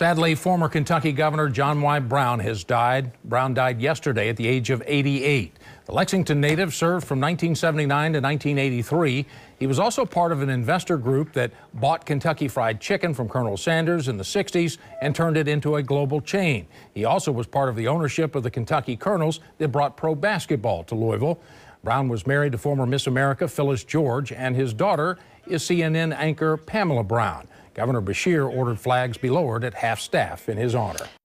Sadly, former Kentucky Governor John Y. Brown has died. Brown died yesterday at the age of 88. The Lexington native served from 1979 to 1983. He was also part of an investor group that bought Kentucky Fried Chicken from Colonel Sanders in the 60s and turned it into a global chain. He also was part of the ownership of the Kentucky Colonels that brought pro basketball to Louisville. Brown was married to former Miss America Phyllis George, and his daughter is CNN anchor Pamela Brown. Governor Beshear ordered flags be lowered at half staff in his honor.